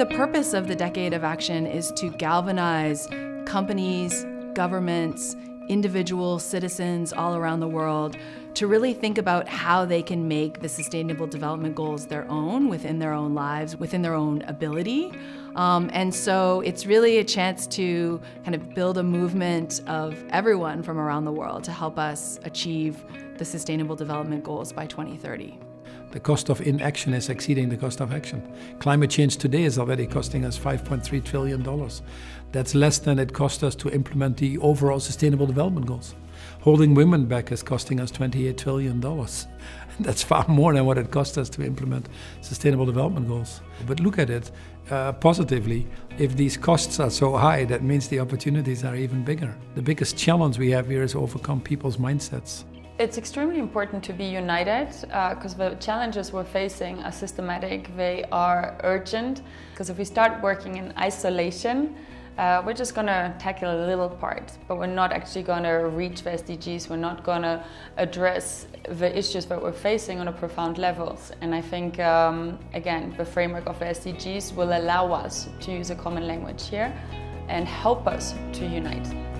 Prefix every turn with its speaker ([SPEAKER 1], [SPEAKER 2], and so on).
[SPEAKER 1] The purpose of the Decade of Action is to galvanize companies, governments, individual citizens all around the world to really think about how they can make the Sustainable Development Goals their own within their own lives, within their own ability. Um, and so it's really a chance to kind of build a movement of everyone from around the world to help us achieve the Sustainable Development Goals by 2030.
[SPEAKER 2] The cost of inaction is exceeding the cost of action. Climate change today is already costing us $5.3 trillion. That's less than it cost us to implement the overall Sustainable Development Goals. Holding women back is costing us $28 trillion. That's far more than what it cost us to implement Sustainable Development Goals. But look at it uh, positively. If these costs are so high, that means the opportunities are even bigger. The biggest challenge we have here is to overcome people's mindsets.
[SPEAKER 3] It's extremely important to be united because uh, the challenges we're facing are systematic, they are urgent. Because if we start working in isolation, uh, we're just going to tackle a little part, but we're not actually going to reach the SDGs. We're not going to address the issues that we're facing on a profound levels. And I think, um, again, the framework of the SDGs will allow us to use a common language here and help us to unite.